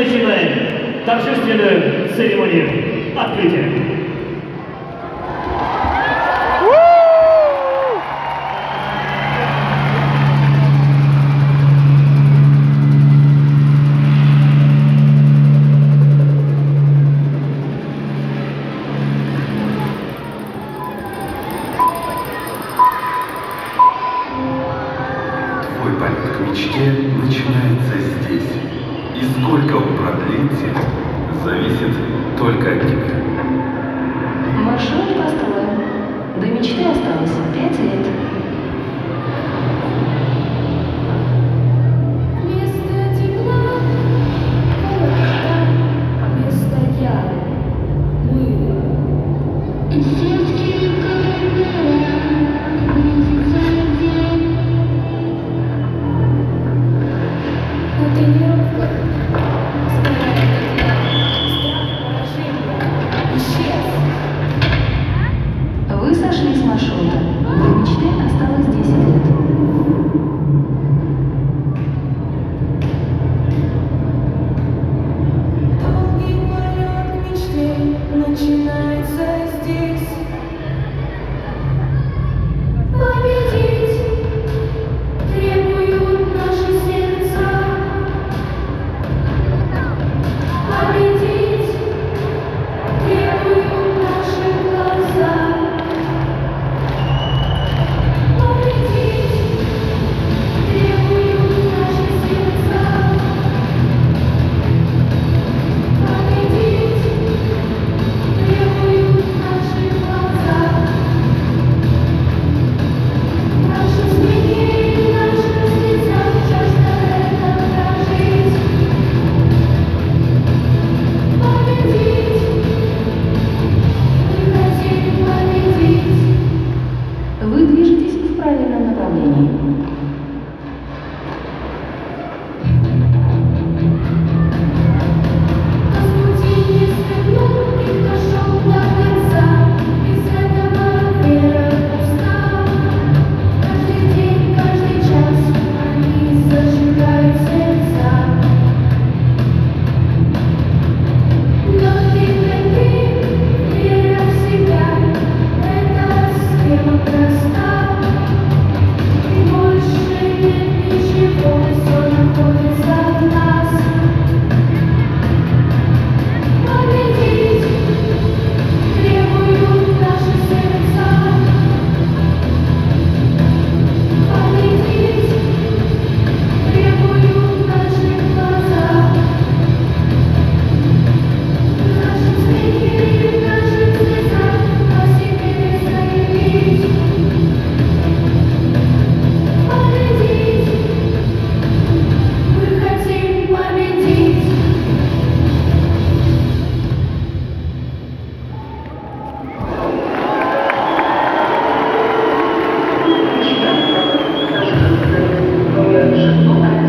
начинаем торжественную церемонию открытия. Gracias.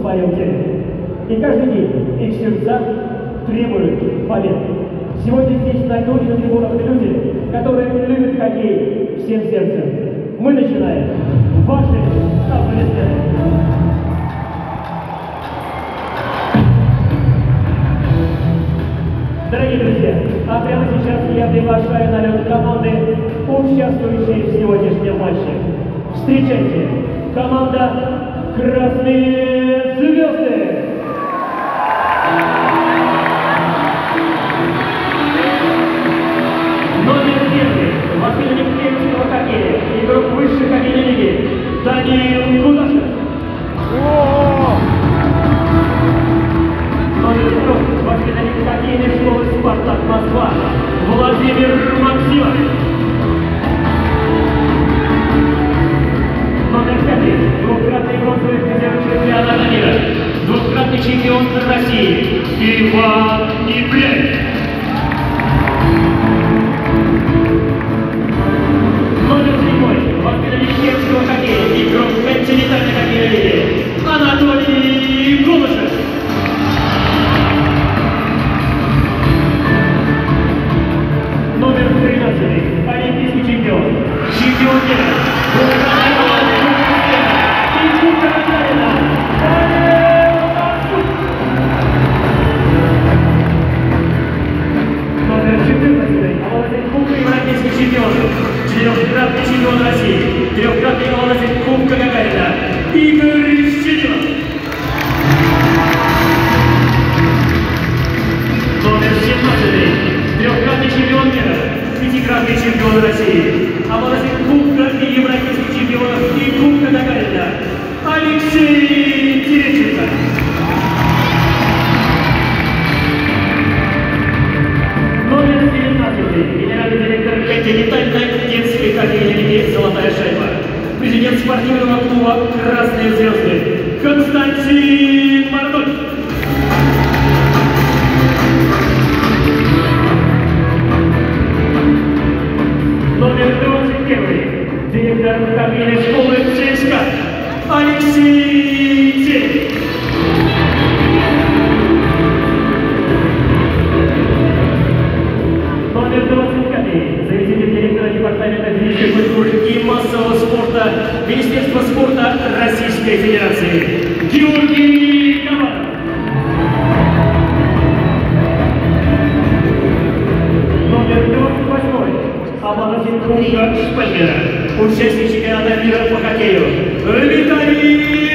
в своем теле. И каждый день их сердца требуют победы. Сегодня здесь найдут на трибунах люди, которые любят хоккей всем сердцем. Мы начинаем. Ваши аплодисменты. Дорогие друзья, а прямо сейчас я приглашаю на лед команды, участвующие в сегодняшнем матче. Встречайте, команда «Красные звезды! Номер первый. Василий Николаевич Лакакеев, игрок высшей хоккейной лиги. Даниил выходили «Золотая шайба». Президент спортивного клуба «Красные звезды» Константин Мартуль. Номер 21. Директор Кабины школы ЦСКА Алексей Ucieczmy się na ten wirus po hakeju. Witali!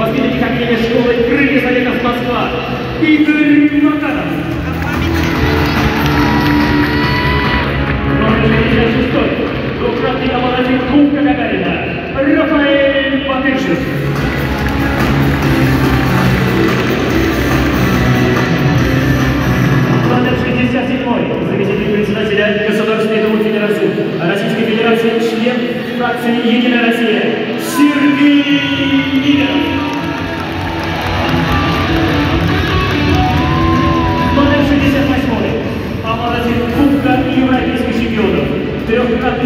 воспитанник отдельной школы крылья Советов Москва Игорь Макаров.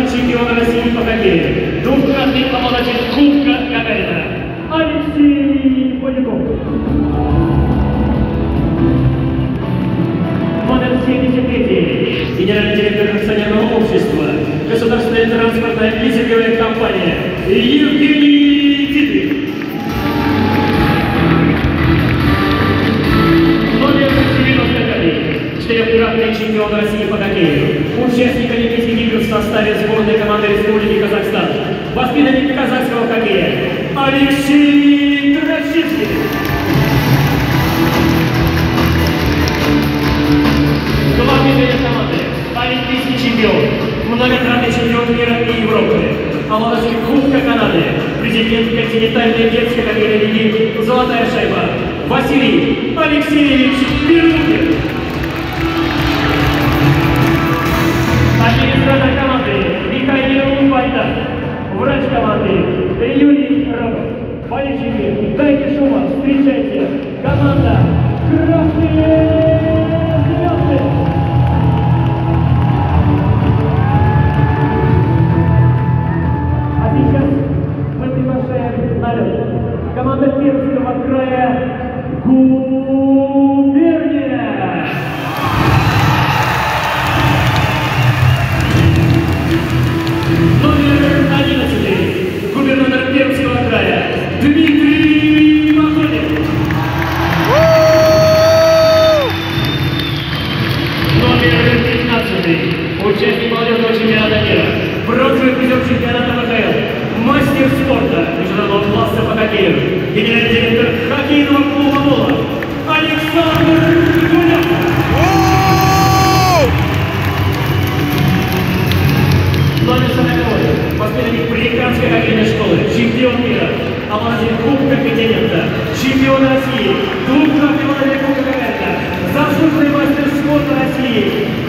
бывший чемпион России по хоккею, двукратный обладатель Кубка Гагарина Алексей Поляков. Номер 73. Генеральный директор акционерного общества, государственная транспортная лизинговая компания Евгений Титых. Номер 95. Четырехкратный чемпион России по хоккею, участник Олимпийских составе сборной команды Республики Казахстан. Воспитанник казахского хоккея Алексей Трачевский. Главный тренер команды, олимпийский чемпион, многократный чемпион мира и Европы, обладатель Кубка Канады, президент континентальной детской хоккейной лиги «Золотая шайба» Василий Алексеевич Бердукин. Юрий Никоровой. Болельщики, дайте шума, встречайте, команда «Красные».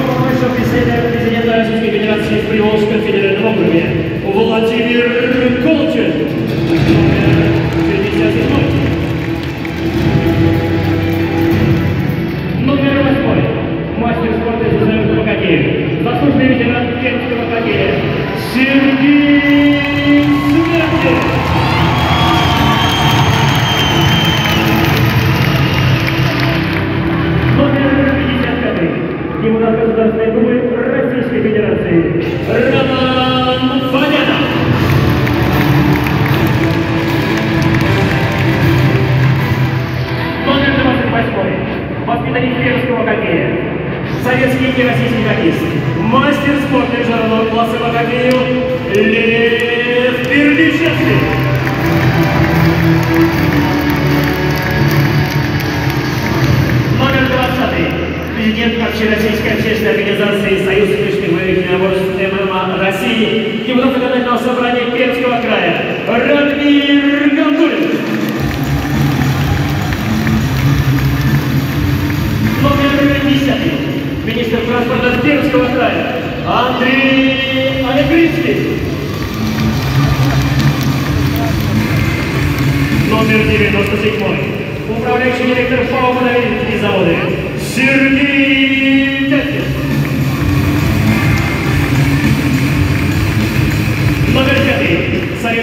Информацию президента Российской Федерации в Приволжском федеральном округе Владимир Колчин.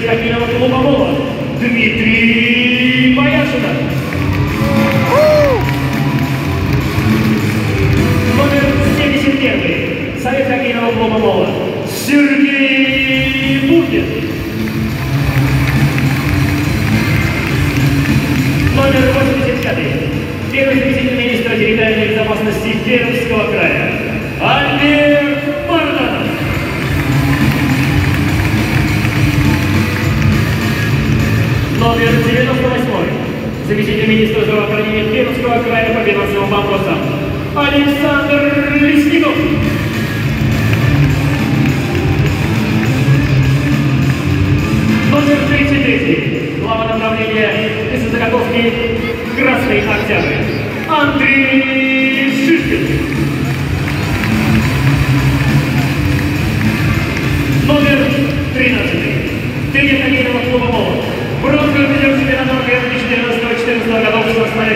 aquí no Александр Лесников. Номер 33. Глава направления Лесозаготовки «Красный Октябрь». Андрей Шишкин. Номер 13. Тренер Аминова клуба «Молот». Бронзовый медаль чемпионата Норвегии 2014-2014 годов в составе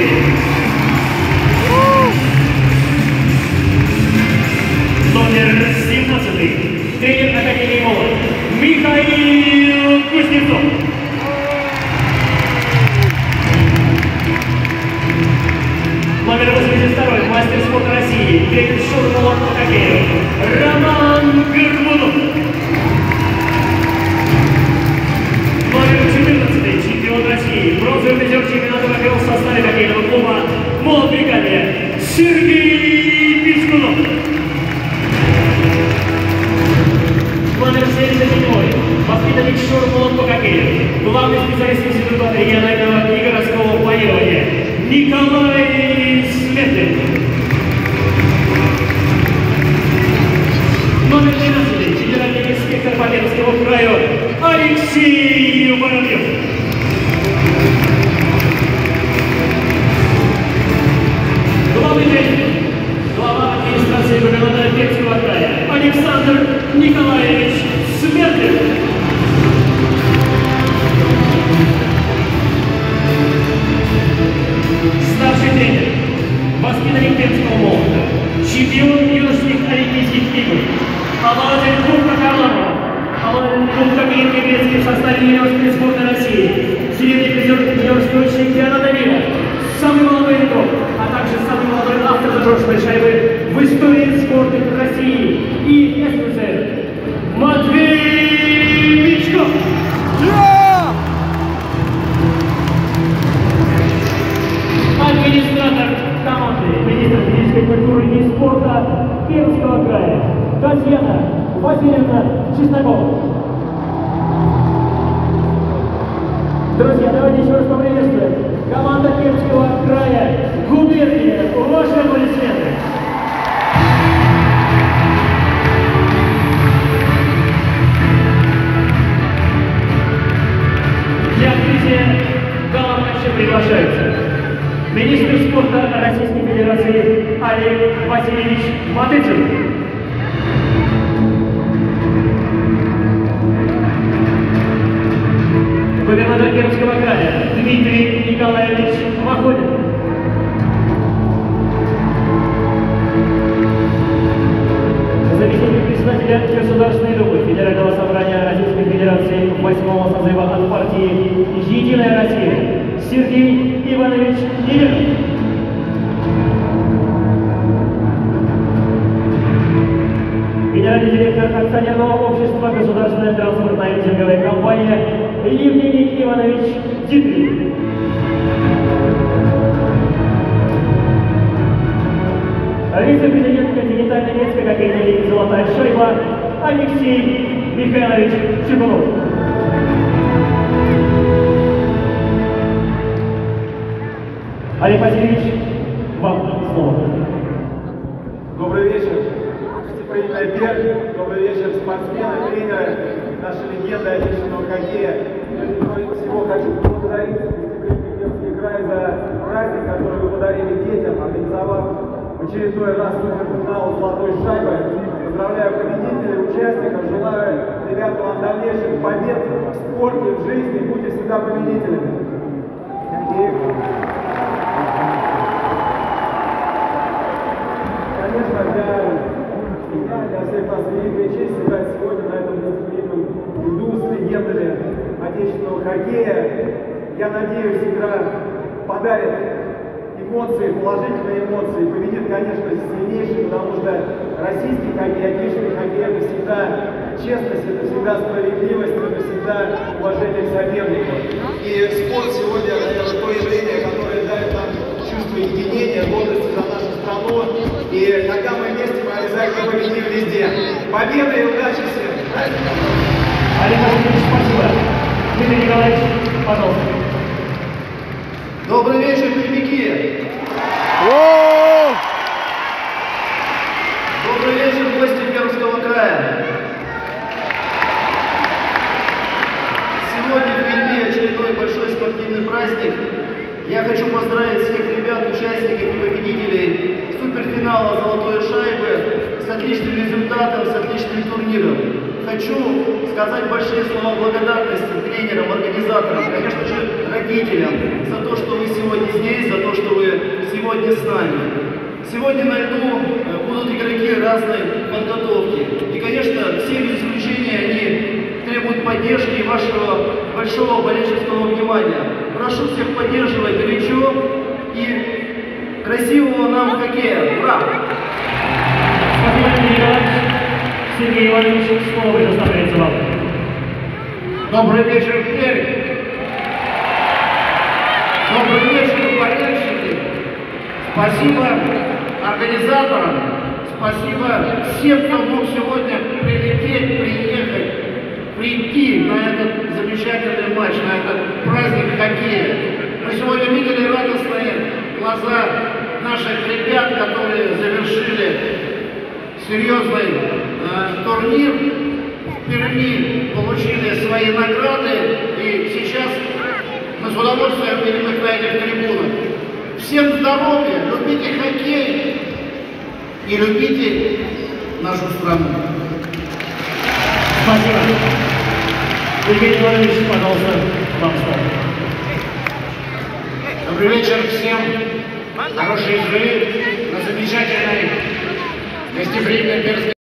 регионального и городского планирования Николай Сметлин. Номер 12. Генеральный инспектор по Пермскому краю Алексей Воробьев. Грецкий в составе юниорской сборной России, серийный призер юниорского чемпионата мира, самый молодой игрок, а также самый молодой автор заброшенной шайбы в истории спорта России и СССР Матвей Мичков. администратор команды, министр физической культуры и спорта Пермского края Татьяна Васильевна Чеснокова. Федерации Олег Генеральный директор акционерного общества «Государственная транспортная лизинговая компания» Евгений Иванович Дитрих. Вице-президент континентальной хоккейной лиги «Золотая шайба» Алексей Михайлович Чебунов. Олег Васильевич, вам слово. Добрый вечер, гостеприимная Пермь, добрый вечер, спортсмены, тренеры, наши легенды отечественного хоккея. Прежде всего хочу поблагодарить Пермский край за праздник, который вы подарили детям, организовав очередной раз суперфинал «Золотой шайбы». Поздравляю победителей, участников, желаю ребятам вам дальнейших побед в спорте, в жизни, будьте всегда победителями. И Конечно, для меня, для всех нас великая честь сыграть сегодня на этом гостеприимном льду с легендами отечественного хоккея. Я надеюсь, игра подарит эмоции, положительные эмоции. Победит, конечно, сильнейший, потому что российский хоккей, отечественный хоккей это всегда честность, это всегда справедливость, это всегда уважение к сопернику. И спорт сегодня, наверное, то мы победим везде. Победы и удачи всем! Олег Васильевич, спасибо. Дмитрий Николаевич, пожалуйста. Добрый вечер, пермяки! Добрый вечер, гости Пермского края! Сегодня в Перми очередной большой спортивный праздник. Я хочу поздравить всех ребят, участников и победителей суперфинала «Золотой шайбы» с отличным результатом, с отличным турниром. Хочу сказать большие слова благодарности тренерам, организаторам, конечно же, родителям за то, что вы сегодня здесь, за то, что вы сегодня с нами. Сегодня на льду э, будут игроки разной подготовки. И, конечно, все без исключения они требуют поддержки и вашего большого болельщического внимания. Прошу всех поддерживать горячо и красивого нам хоккея. Ура! Сергей Иванович, слово предоставляется вам. Добрый вечер, Пермь! Добрый вечер, болельщики! Спасибо организаторам, спасибо всем, кто мог сегодня прилететь, приехать, прийти на этот замечательный матч, на этот праздник хоккея. Мы сегодня видели радостные глаза наших ребят, которые завершили серьезный э, турнир в Перми, получили свои награды, и сейчас мы с удовольствием видим их на этих трибунах. Всем здоровья, любите хоккей и любите нашу страну. Спасибо. Сергей Иванович, пожалуйста, вам слово. Добрый вечер всем. Хорошей игры на замечательной гостеприимной Пермской